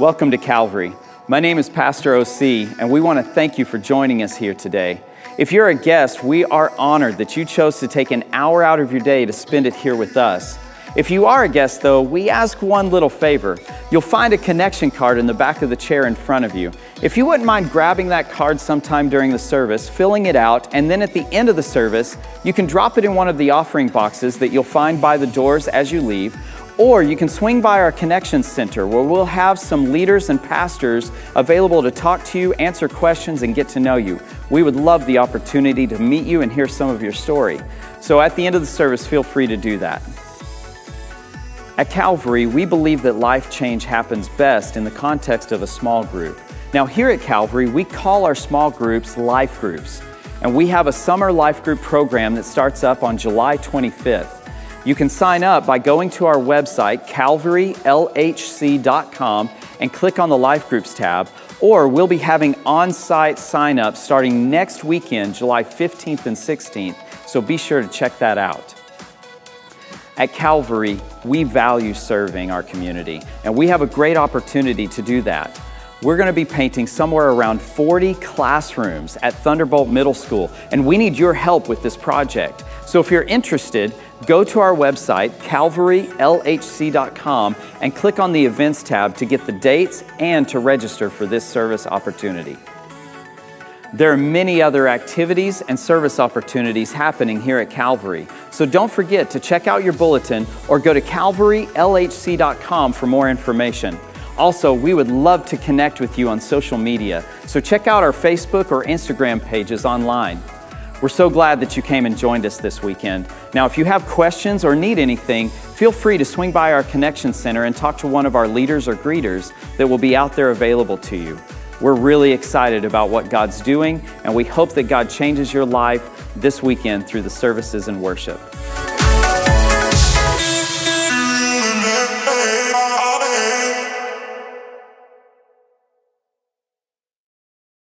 Welcome to Calvary. My name is Pastor OC, and we want to thank you for joining us here today. If you're a guest, we are honored that you chose to take an hour out of your day to spend it here with us. If you are a guest, though, we ask one little favor. You'll find a connection card in the back of the chair in front of you. If you wouldn't mind grabbing that card sometime during the service, filling it out, and then at the end of the service, you can drop it in one of the offering boxes that you'll find by the doors as you leave, or you can swing by our Connection Center where we'll have some leaders and pastors available to talk to you, answer questions, and get to know you. We would love the opportunity to meet you and hear some of your story. So at the end of the service, feel free to do that. At Calvary, we believe that life change happens best in the context of a small group. Now, here at Calvary, we call our small groups life groups, and we have a summer life group program that starts up on July 25th. You can sign up by going to our website, calvarylhc.com, and click on the Life Groups tab, or we'll be having on site sign ups starting next weekend, July 15th and 16th, so be sure to check that out. At Calvary, we value serving our community, and we have a great opportunity to do that. We're going to be painting somewhere around 40 classrooms at Thunderbolt Middle School, and we need your help with this project. So if you're interested, go to our website, calvarylhc.com, and click on the Events tab to get the dates and to register for this service opportunity. There are many other activities and service opportunities happening here at Calvary. So don't forget to check out your bulletin or go to calvarylhc.com for more information. Also, we would love to connect with you on social media, so check out our Facebook or Instagram pages online. We're so glad that you came and joined us this weekend. Now, if you have questions or need anything, feel free to swing by our Connection Center and talk to one of our leaders or greeters that will be out there available to you. We're really excited about what God's doing, and we hope that God changes your life this weekend through the services and worship.